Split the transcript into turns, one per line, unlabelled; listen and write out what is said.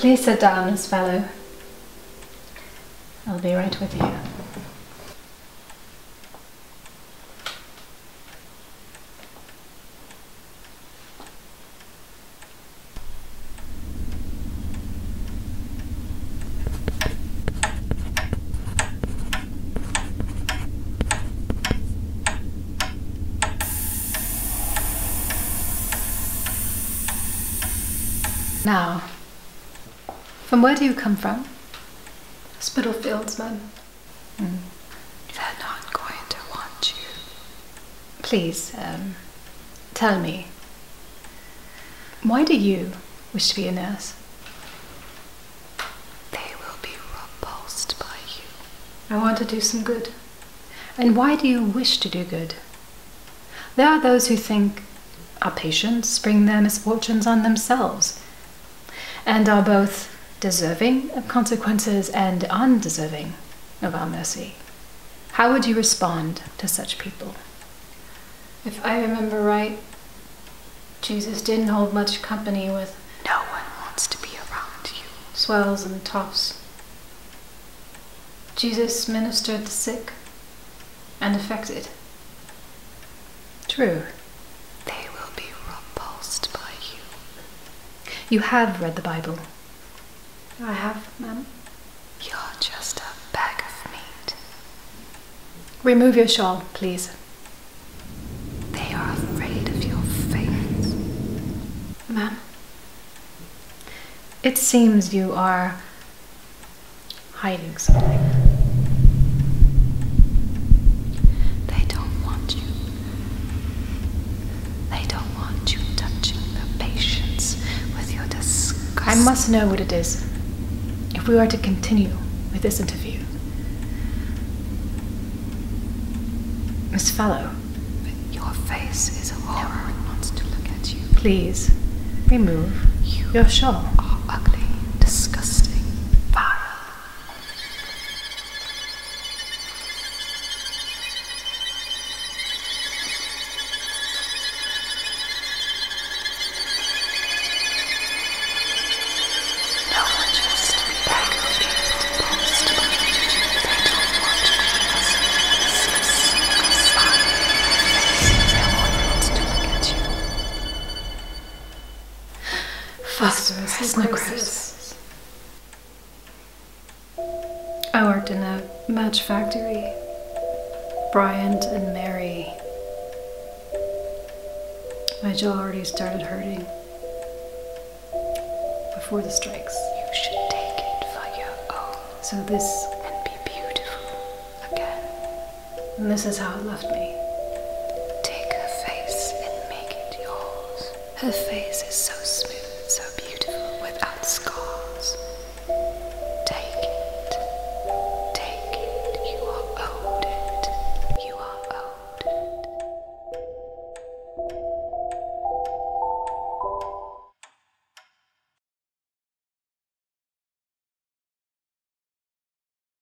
Please sit down, Miss Fallow. I'll be right with you. Now, from where do you come from?
Spitalfields, ma'am.
They're not going to want you.
Please, um, tell me, why do you wish to be a nurse?
They will be repulsed by you.
I want to do some good.
And why do you wish to do good? There are those who think our patients bring their misfortunes on themselves and are both deserving of consequences and undeserving of our mercy. How would you respond to such people?
If I remember right, Jesus didn't hold much company with
No one wants to be around you.
swells and toffs. Jesus ministered the sick and affected.
True.
They will be repulsed by you.
You have read the Bible.
I have, ma'am.
You're just a bag of meat.
Remove your shawl, please.
They are afraid of your face.
Ma'am,
It seems you are hiding something.
They don't want you. They don't want you touching the patients with your disgust.
I must know what it is if we are to continue with this interview. Miss Fallow,
Your face is a horror. No one wants to look at you.
please remove
You
your shawl.
Phosphorus necrosis. I worked in a match factory. Bryant and May. My jaw already started hurting before the strikes.
You should take it for your own
So this
and be beautiful again.
and this is how it left me.
Take her face and make it yours. Her face is so